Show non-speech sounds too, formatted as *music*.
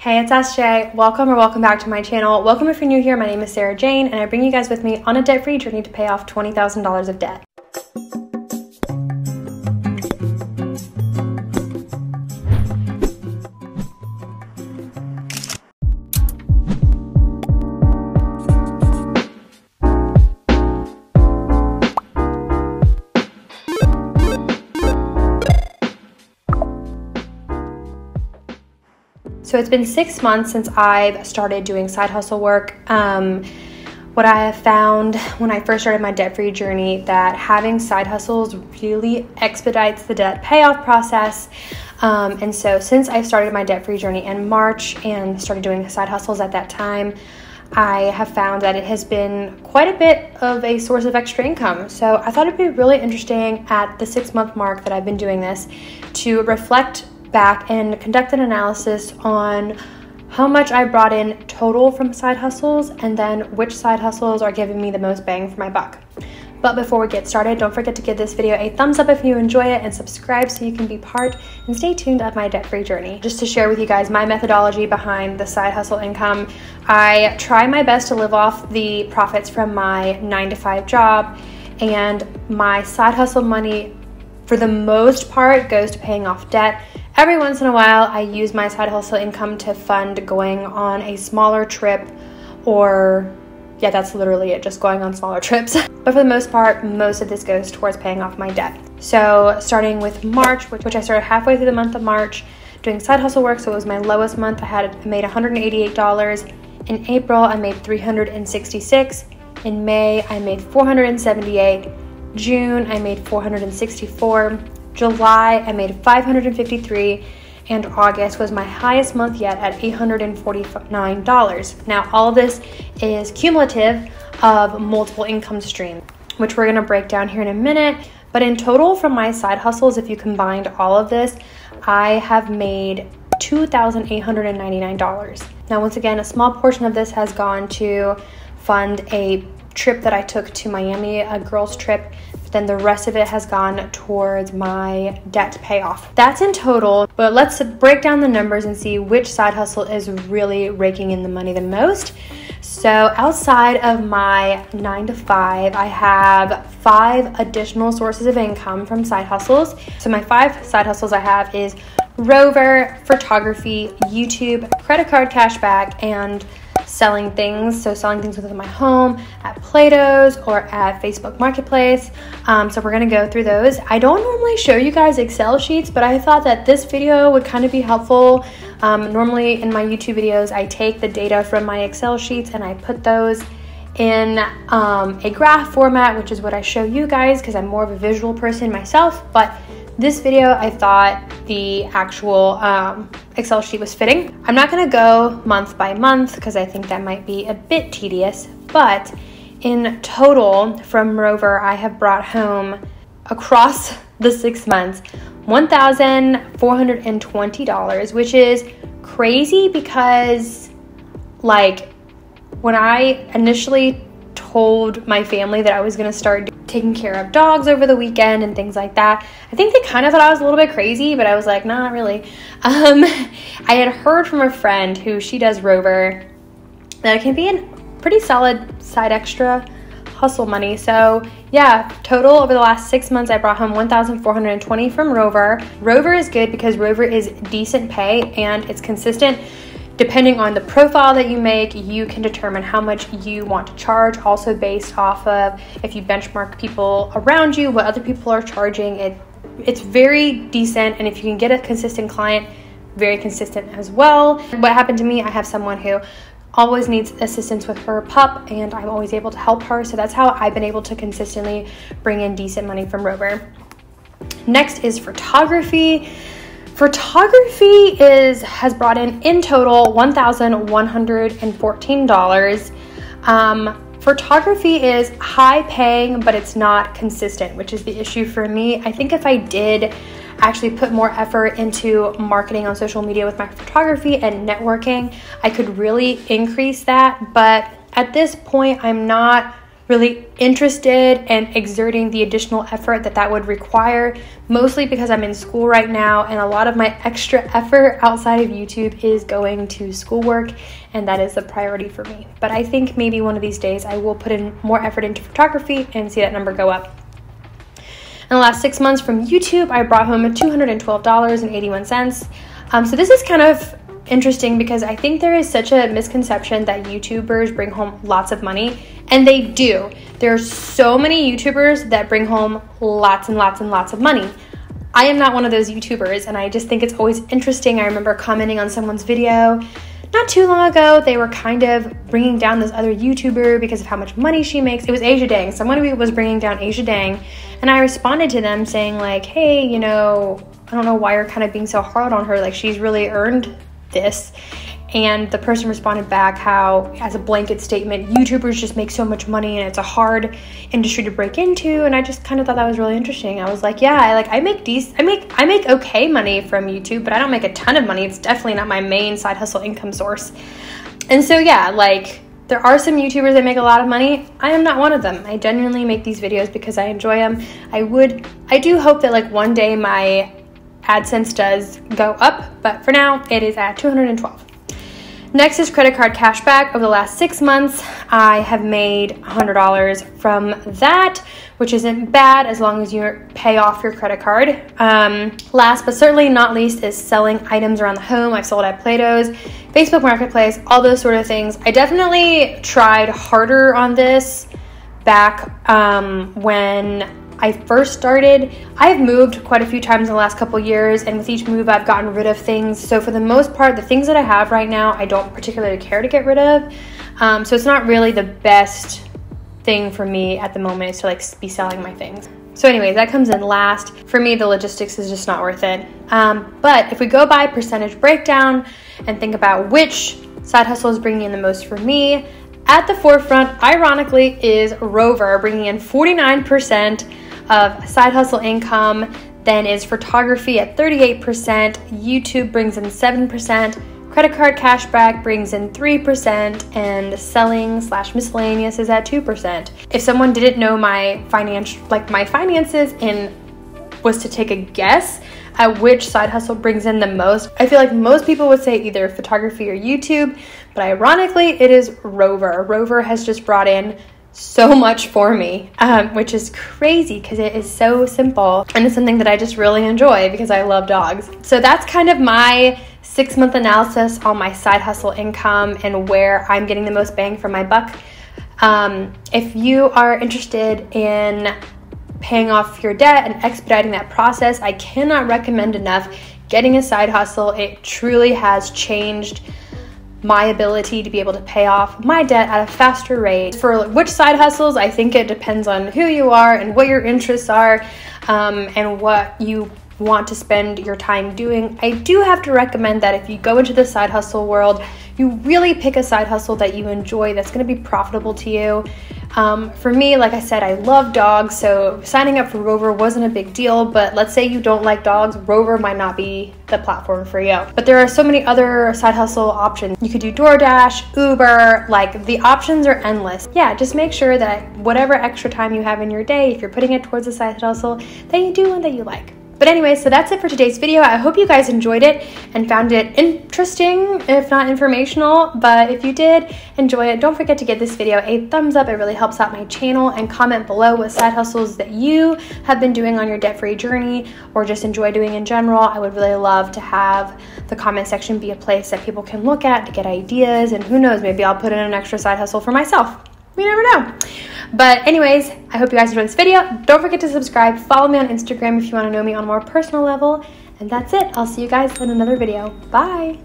Hey, it's SJ. Welcome or welcome back to my channel. Welcome if you're new here. My name is Sarah Jane, and I bring you guys with me on a debt free journey to pay off $20,000 of debt. So it's been six months since I've started doing side hustle work. Um, what I have found when I first started my debt free journey that having side hustles really expedites the debt payoff process. Um, and so, since I started my debt free journey in March and started doing side hustles at that time, I have found that it has been quite a bit of a source of extra income. So, I thought it'd be really interesting at the six month mark that I've been doing this to reflect back and conduct an analysis on how much I brought in total from side hustles and then which side hustles are giving me the most bang for my buck. But before we get started, don't forget to give this video a thumbs up if you enjoy it and subscribe so you can be part and stay tuned of my debt-free journey. Just to share with you guys my methodology behind the side hustle income, I try my best to live off the profits from my nine to five job and my side hustle money for the most part goes to paying off debt Every once in a while, I use my side hustle income to fund going on a smaller trip or yeah, that's literally it, just going on smaller *laughs* trips. but for the most part, most of this goes towards paying off my debt. So starting with March, which, which I started halfway through the month of March, doing side hustle work, so it was my lowest month. I had made $188. In April, I made 366. In May, I made 478. June, I made 464. July, I made 553 and August was my highest month yet at $849. Now, all this is cumulative of multiple income streams, which we're gonna break down here in a minute. But in total, from my side hustles, if you combined all of this, I have made $2,899. Now, once again, a small portion of this has gone to fund a trip that I took to Miami, a girls' trip then the rest of it has gone towards my debt payoff. That's in total, but let's break down the numbers and see which side hustle is really raking in the money the most. So, outside of my nine to five, I have five additional sources of income from side hustles. So, my five side hustles I have is Rover, photography, YouTube, credit card cashback, and selling things. So, selling things within my home, at Plato's, or at Facebook Marketplace. Um, so, we're gonna go through those. I don't normally show you guys Excel sheets, but I thought that this video would kind of be helpful. Um, normally, in my YouTube videos, I take the data from my Excel sheets and I put those in um, a graph format, which is what I show you guys because I'm more of a visual person myself. But this video, I thought the actual um, Excel sheet was fitting. I'm not gonna go month by month because I think that might be a bit tedious, but in total from Rover, I have brought home across the six months $1,420, which is crazy because, like, when I initially told my family that I was gonna start taking care of dogs over the weekend and things like that. I think they kind of thought I was a little bit crazy, but I was like, nah, not really. *laughs* Um, I had heard from a friend who she does Rover that it can be a pretty solid side extra hustle money. So yeah, total over the last six months, I brought home 1,420 from Rover. Rover is good because Rover is decent pay and it's consistent Depending on the profile that you make, you can determine how much you want to charge, also based off of if you benchmark people around you, what other people are charging. It it's very decent and if you can get a consistent client, very consistent as well. What happened to me, I have someone who always needs assistance with her pup and I'm always able to help her. So that's how I've been able to consistently bring in decent money from Rover. Next is photography. Photography is has brought in in total $1,114. Um, photography is high paying, but it's not consistent, which is the issue for me. I think if I did actually put more effort into marketing on social media with my photography and networking, I could really increase that. But at this point, I'm not really interested in exerting the additional effort that that would require, mostly because I'm in school right now and a lot of my extra effort outside of YouTube is going to schoolwork and that is the priority for me. But I think maybe one of these days I will put in more effort into photography and see that number go up. In the last six months from YouTube, I brought home $212.81. Um, so this is kind of interesting because I think there is such a misconception that YouTubers bring home lots of money, and they do. There are so many YouTubers that bring home lots and lots and lots of money. I am not one of those YouTubers, and I just think it's always interesting. I remember commenting on someone's video not too long ago. They were kind of bringing down this other YouTuber because of how much money she makes. It was Aja Dang. Someone was bringing down Aja Dang, and I responded to them saying like, "Hey, you know, I don't know why you're kind of being so hard on her. Like she's really earned this. And the person responded back how, as a blanket statement, YouTubers just make so much money and it's a hard industry to break into. And I just kind of thought that was really interesting. I was like, yeah, I like I make these, I make I make okay money from YouTube, but I don't make a ton of money. It's definitely not my main side hustle income source. And so yeah, like there are some YouTubers that make a lot of money. I am not one of them. I genuinely make these videos because I enjoy them. I would, I do hope that like one day my AdSense does go up, but for now it is at 212. Next is credit card cashback. Over the last six months, I have made $100 from that, which isn't bad as long as you pay off your credit card. Um, last but certainly not least is selling items around the home. I've sold at Plato's, Facebook Marketplace, all those sort of things. I definitely tried harder on this back um, when I first started. I've moved quite a few times in the last couple years, and with each move, I've gotten rid of things. So, for the most part, the things that I have right now, I don't particularly care to get rid of. Um, so, it's not really the best thing for me at the moment is to like be selling my things. So, anyways, that comes in last. For me, the logistics is just not worth it. Um, but if we go by percentage breakdown and think about which side hustle is bringing in the most for me, at the forefront, ironically, is Rover, bringing in 49% of side hustle income. Then is photography at 38%, YouTube brings in 7%, credit card cashback brings in 3%, and selling slash miscellaneous is at 2%. If someone didn't know my financial like my finances and was to take a guess at which side hustle brings in the most, I feel like most people would say either photography or YouTube, but ironically, it is Rover. Rover has just brought in so much for me, um, which is crazy because it is so simple and it's something that I just really enjoy because I love dogs. So that's kind of my six month analysis on my side hustle income and where I'm getting the most bang for my buck. Um, if you are interested in paying off your debt and expediting that process, I cannot recommend enough getting a side hustle. It truly has changed my ability to be able to pay off my debt at a faster rate. For which side hustles, I think it depends on who you are and what your interests are um, and what you want to spend your time doing. I do have to recommend that if you go into the side hustle world, you really pick a side hustle that you enjoy that's going to be profitable to you. Um, for me, like I said, I love dogs, so signing up for Rover wasn't a big deal. But let's say you don't like dogs, Rover might not be the platform for you. But there are so many other side hustle options. You could do DoorDash, Uber, like the options are endless. Yeah, just make sure that whatever extra time you have in your day, if you're putting it towards a side hustle, that you do one that you like. But anyway, so that's it for today's video. I hope you guys enjoyed it and found it interesting, if not informational. But if you did enjoy it, don't forget to give this video a thumbs up. It really helps out my channel and comment below what side hustles that you have been doing on your debt-free journey or just enjoy doing in general. I would really love to have the comment section be a place that people can look at to get ideas and who knows, maybe I'll put in an extra side hustle for myself. We never know. But anyways, I hope you guys enjoyed this video. Don't forget to subscribe. Follow me on Instagram if you want to know me on a more personal level. And that's it. I'll see you guys in another video. Bye.